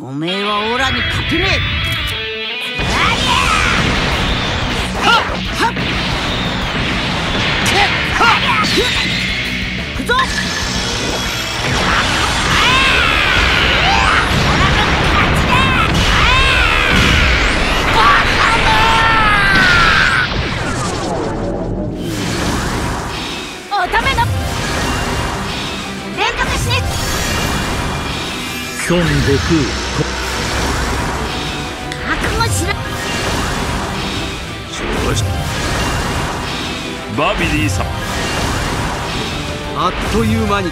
おめえはオラに勝てねえ。くぞ！孫悟覚悟しろ。バビリーさんあっという間に